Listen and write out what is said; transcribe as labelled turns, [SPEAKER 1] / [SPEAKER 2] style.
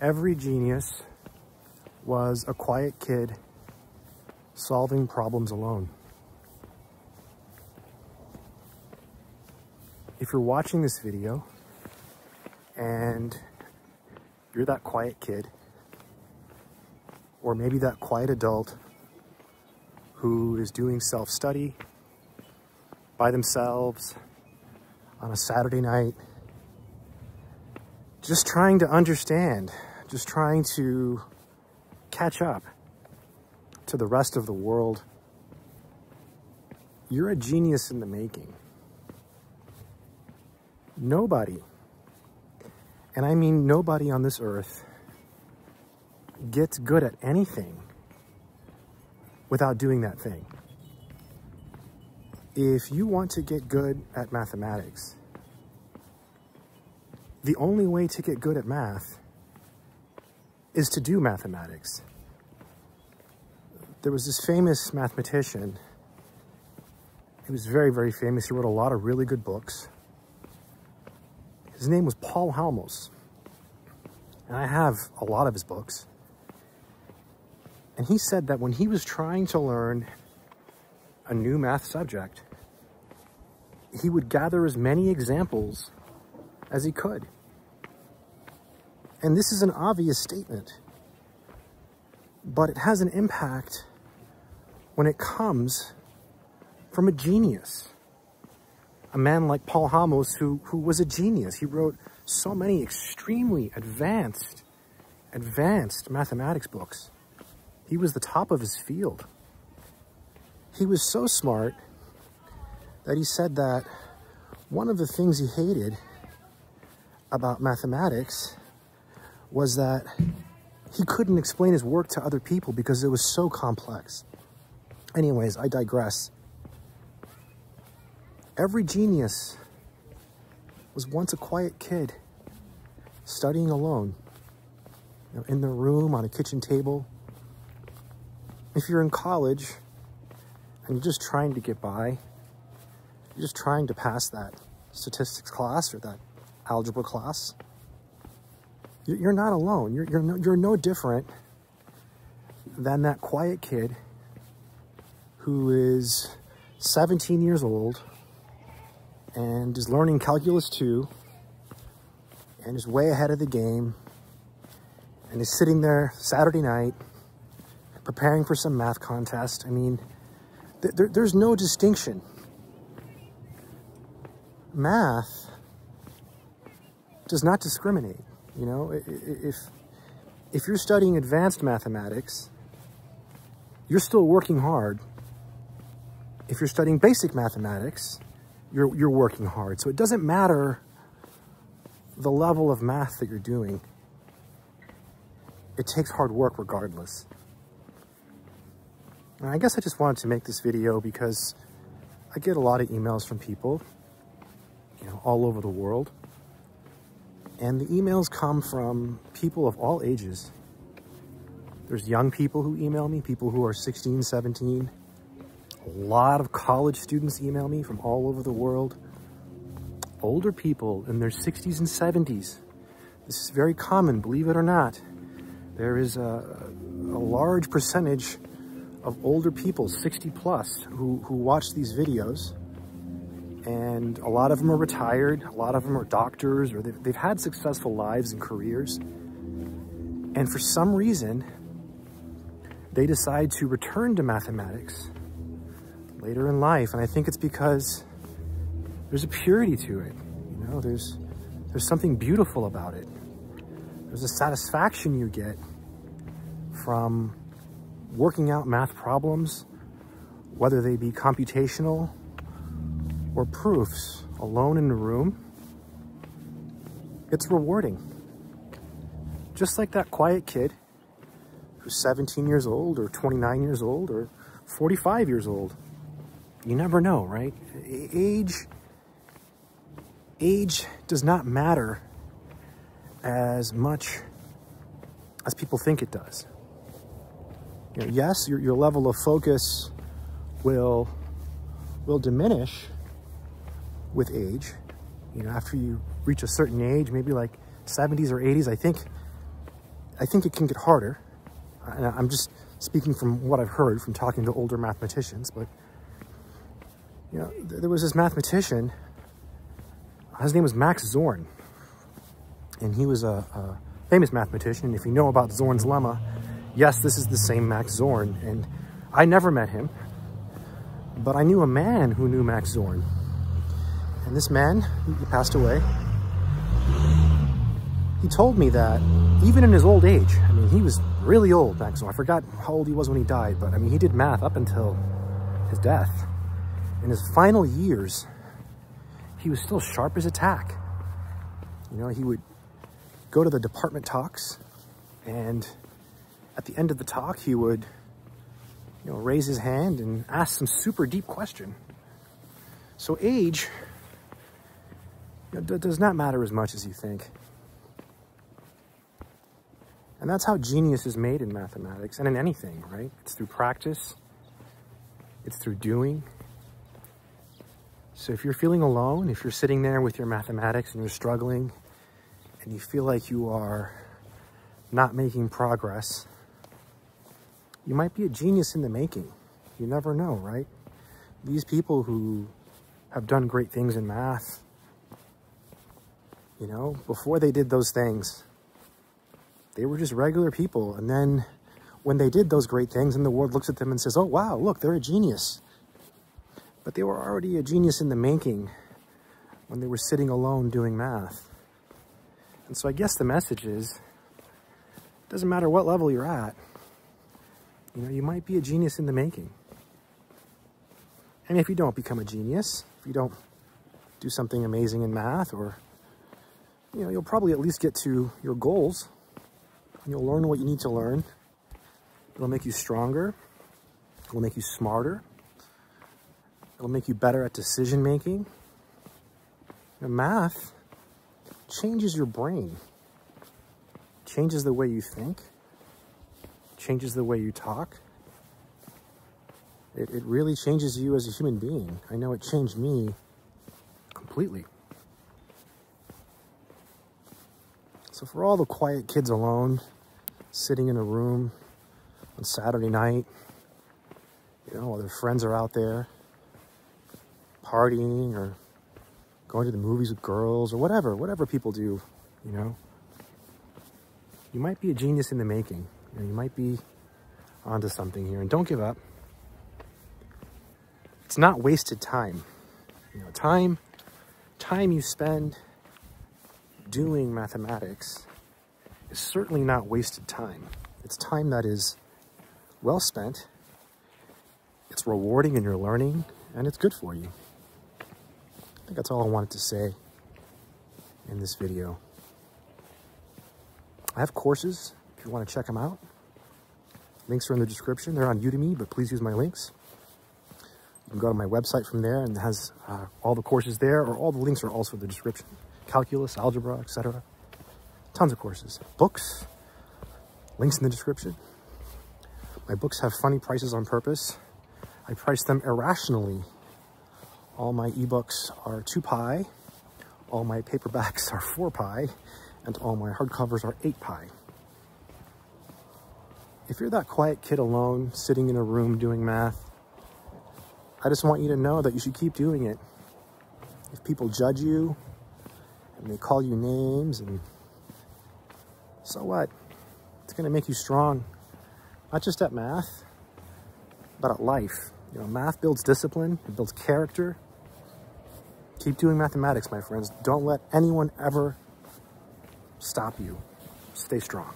[SPEAKER 1] Every genius was a quiet kid solving problems alone. If you're watching this video and you're that quiet kid, or maybe that quiet adult who is doing self-study by themselves on a Saturday night, just trying to understand, just trying to catch up to the rest of the world. You're a genius in the making. Nobody, and I mean nobody on this earth, gets good at anything without doing that thing. If you want to get good at mathematics, the only way to get good at math is to do mathematics. There was this famous mathematician. He was very, very famous. He wrote a lot of really good books. His name was Paul Halmos. And I have a lot of his books. And he said that when he was trying to learn a new math subject, he would gather as many examples as he could. And this is an obvious statement, but it has an impact when it comes from a genius. A man like Paul Halmos, who, who was a genius. He wrote so many extremely advanced, advanced mathematics books. He was the top of his field. He was so smart that he said that one of the things he hated about mathematics was that he couldn't explain his work to other people because it was so complex. Anyways, I digress. Every genius was once a quiet kid studying alone, you know, in their room, on a kitchen table, if you're in college and you're just trying to get by, you're just trying to pass that statistics class or that algebra class, you're not alone. You're, you're, no, you're no different than that quiet kid who is 17 years old and is learning calculus 2 and is way ahead of the game and is sitting there Saturday night preparing for some math contest. I mean, th there, there's no distinction. Math does not discriminate. You know, if, if you're studying advanced mathematics, you're still working hard. If you're studying basic mathematics, you're, you're working hard. So it doesn't matter the level of math that you're doing. It takes hard work regardless. And I guess I just wanted to make this video because I get a lot of emails from people, you know, all over the world. And the emails come from people of all ages. There's young people who email me, people who are 16, 17. A lot of college students email me from all over the world. Older people in their 60s and 70s. This is very common, believe it or not. There is a, a large percentage of older people, 60 plus, who, who watch these videos. And a lot of them are retired. A lot of them are doctors or they've, they've had successful lives and careers. And for some reason, they decide to return to mathematics later in life. And I think it's because there's a purity to it. You know, there's, there's something beautiful about it. There's a satisfaction you get from working out math problems, whether they be computational or proofs, alone in the room, it's rewarding. Just like that quiet kid who's 17 years old or 29 years old or 45 years old. You never know, right? Age, age does not matter as much as people think it does you know, yes, your, your level of focus will, will diminish with age. You know, after you reach a certain age, maybe like 70s or 80s, I think I think it can get harder. And I'm just speaking from what I've heard from talking to older mathematicians, but you know, there was this mathematician, his name was Max Zorn, and he was a, a famous mathematician. And if you know about Zorn's lemma, yes, this is the same Max Zorn, and I never met him, but I knew a man who knew Max Zorn. And this man, he passed away, he told me that even in his old age, I mean, he was really old, Max Zorn. I forgot how old he was when he died, but I mean, he did math up until his death. In his final years, he was still sharp as a tack. You know, he would go to the department talks and at the end of the talk, he would, you know, raise his hand and ask some super deep question. So age know, does not matter as much as you think. And that's how genius is made in mathematics and in anything, right? It's through practice. It's through doing. So if you're feeling alone, if you're sitting there with your mathematics and you're struggling and you feel like you are not making progress, you might be a genius in the making. You never know, right? These people who have done great things in math, you know, before they did those things, they were just regular people. And then when they did those great things and the world looks at them and says, oh, wow, look, they're a genius. But they were already a genius in the making when they were sitting alone doing math. And so I guess the message is, it doesn't matter what level you're at, you know, you might be a genius in the making. And if you don't become a genius, if you don't do something amazing in math or, you know, you'll probably at least get to your goals You'll learn what you need to learn. It'll make you stronger. It'll make you smarter. It'll make you better at decision making. And math changes your brain, changes the way you think, changes the way you talk. It, it really changes you as a human being. I know it changed me completely. So for all the quiet kids alone, sitting in a room on Saturday night, you know, while their friends are out there partying or going to the movies with girls or whatever, whatever people do, you know, you might be a genius in the making. You, know, you might be onto something here and don't give up. It's not wasted time. You know, time, time you spend doing mathematics is certainly not wasted time. It's time that is well spent, it's rewarding in your learning, and it's good for you. I think that's all I wanted to say in this video. I have courses if you want to check them out. Links are in the description. They're on Udemy, but please use my links. You can go to my website from there and it has uh, all the courses there, or all the links are also in the description calculus, algebra, etc. Tons of courses. Books, links in the description. My books have funny prices on purpose. I price them irrationally. All my ebooks are 2 pi, all my paperbacks are 4 pi, and all my hardcovers are 8 pi. If you're that quiet kid alone, sitting in a room doing math, I just want you to know that you should keep doing it. If people judge you, and they call you names and so what? It's going to make you strong, not just at math, but at life. You know, math builds discipline, it builds character. Keep doing mathematics, my friends. Don't let anyone ever stop you. Stay strong.